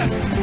Yes.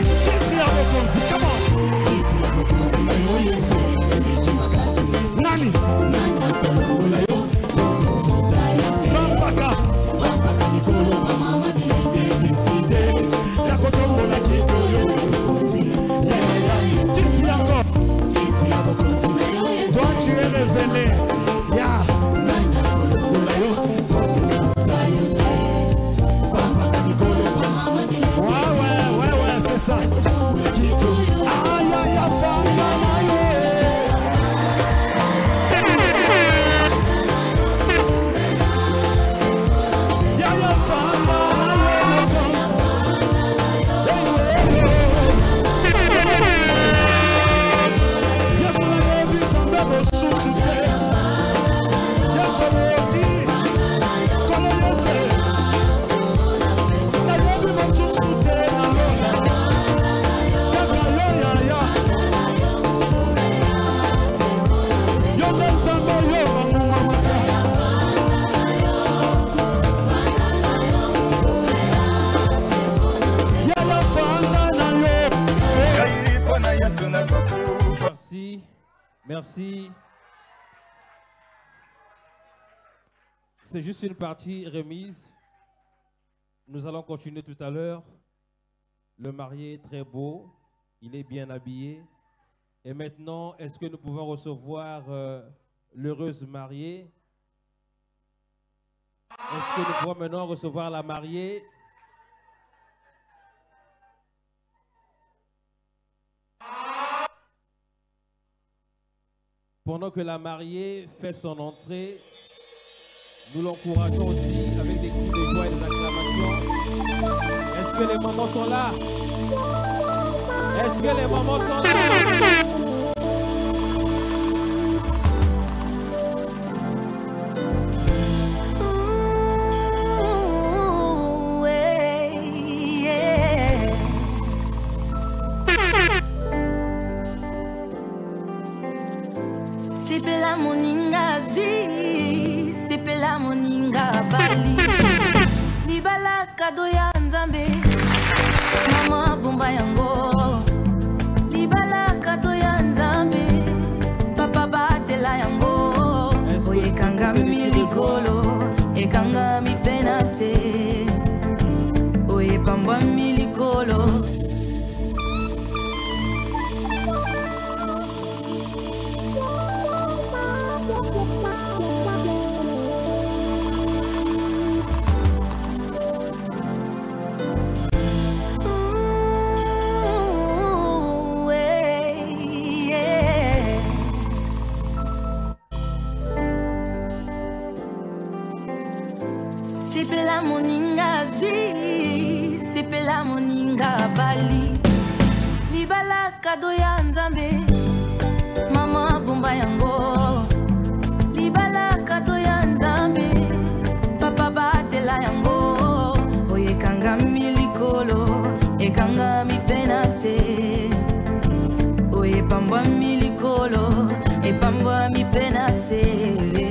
Merci. Merci. C'est juste une partie remise. Nous allons continuer tout à l'heure. Le marié est très beau. Il est bien habillé. Et maintenant, est-ce que nous pouvons recevoir euh, l'heureuse mariée? Est-ce que nous pouvons maintenant recevoir la mariée? Pendant que la mariée fait son entrée, nous l'encourageons aussi avec des cris de joie et des acclamations. Est-ce que les mamans sont là? Est-ce que les mamans sont là? Sepela moninga zwi sepela moninga bali. Libala kado ya nzambe. Mama bomba yango sepela moninga zwi sepela moninga bali. Libala kado ya nzambe mama bomba yango. Libala kado ya nzambe papa batela yango. Oyo ekangami likolo ekangami mpe na se. Oyo epambwami likolo epambwami mpe na se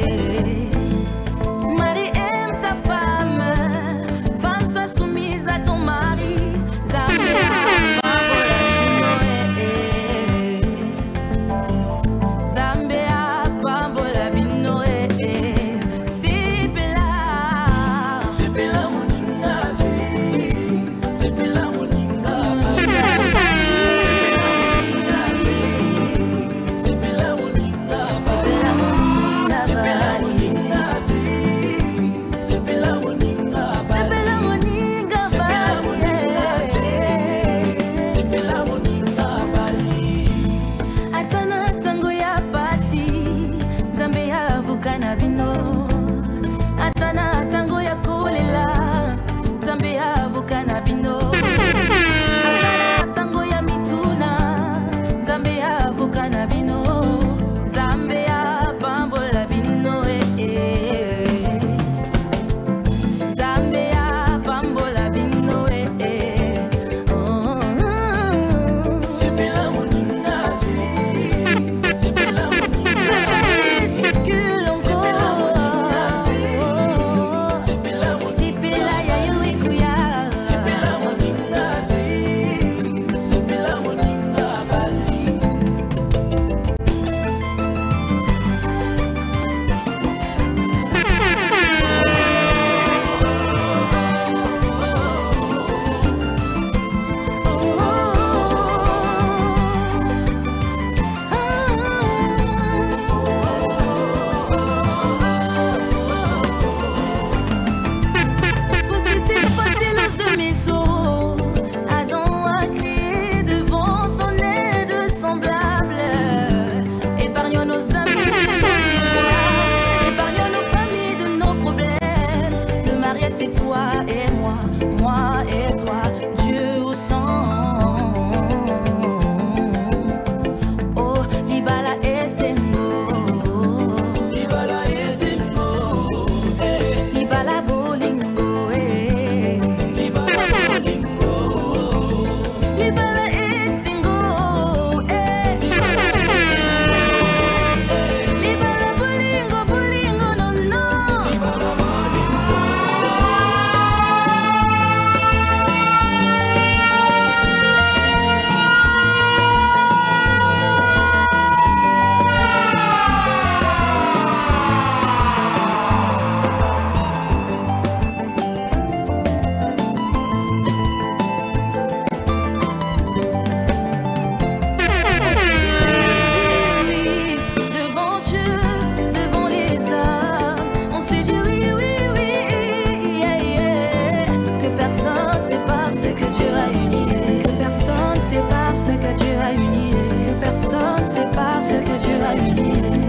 ce que Dieu a uni. Que personne ne sépare ce que Dieu a uni.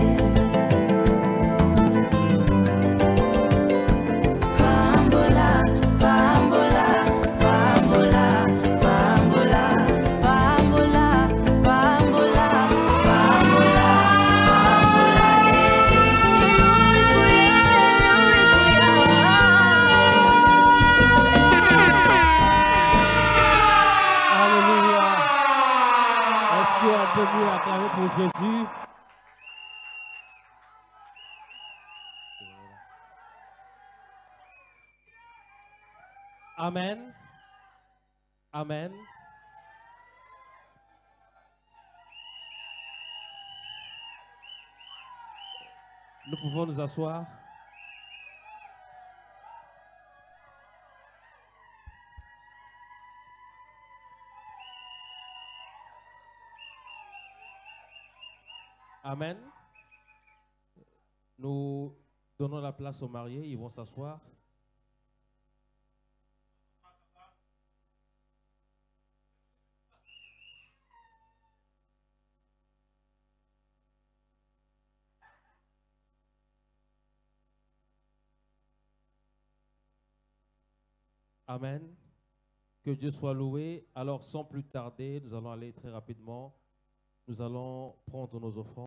Est-ce qu'on peut mieux acclamer pour Jésus Amen. Amen. Nous pouvons nous asseoir. Amen. Nous donnons la place aux mariés, ils vont s'asseoir. Amen. Que Dieu soit loué. Alors, sans plus tarder, nous allons aller très rapidement. Nous allons prendre nos offrandes.